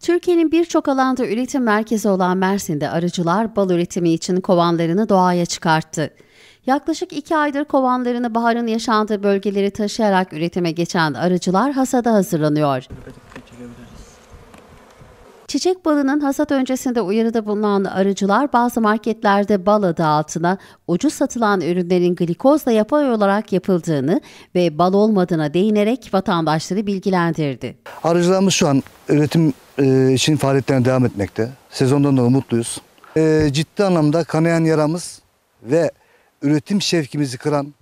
Türkiye'nin birçok alanda üretim merkezi olan Mersin'de arıcılar bal üretimi için kovanlarını doğaya çıkarttı. Yaklaşık iki aydır kovanlarını baharın yaşandığı bölgeleri taşıyarak üretime geçen arıcılar hasada hazırlanıyor. Çiçek balının hasat öncesinde uyarıda bulunan arıcılar bazı marketlerde bal adı altına ucuz satılan ürünlerin glikozla yapay olarak yapıldığını ve bal olmadığına değinerek vatandaşları bilgilendirdi. Arıcılarımız şu an üretim e, için faaliyetlerine devam etmekte. Sezondan dolayı mutluyuz. E, ciddi anlamda kanayan yaramız ve üretim şevkimizi kıran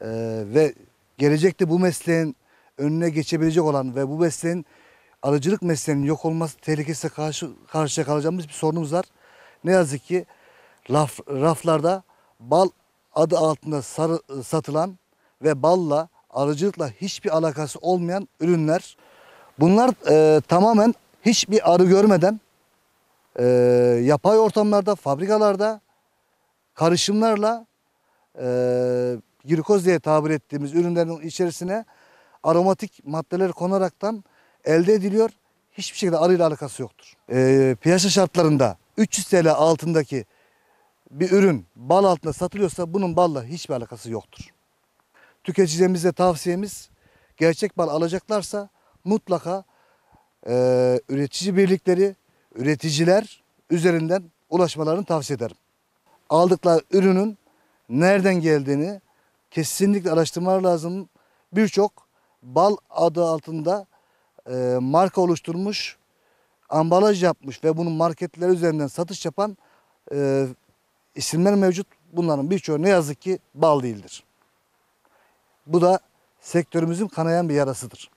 e, ve gelecekte bu mesleğin önüne geçebilecek olan ve bu mesleğin arıcılık mesleğinin yok olması tehlikesiyle karşı karşıya kalacağımız bir sorunumuz var. Ne yazık ki raf, raflarda bal adı altında sarı, satılan ve balla arıcılıkla hiçbir alakası olmayan ürünler. Bunlar e, tamamen hiçbir arı görmeden e, yapay ortamlarda, fabrikalarda karışımlarla e, glikoz diye tabir ettiğimiz ürünlerin içerisine aromatik maddeler konaraktan elde ediliyor. Hiçbir şekilde arıyla alakası yoktur. E, piyasa şartlarında 300 TL altındaki bir ürün bal altında satılıyorsa bunun balla hiçbir alakası yoktur. Tüketicilerimize tavsiyemiz gerçek bal alacaklarsa mutlaka e, üretici birlikleri, üreticiler üzerinden ulaşmalarını tavsiye ederim. Aldıkları ürünün nereden geldiğini kesinlikle araştırmalar lazım. Birçok bal adı altında e, marka oluşturmuş, ambalaj yapmış ve bunun marketler üzerinden satış yapan e, isimler mevcut. Bunların birçoğu ne yazık ki bal değildir. Bu da sektörümüzün kanayan bir yarasıdır.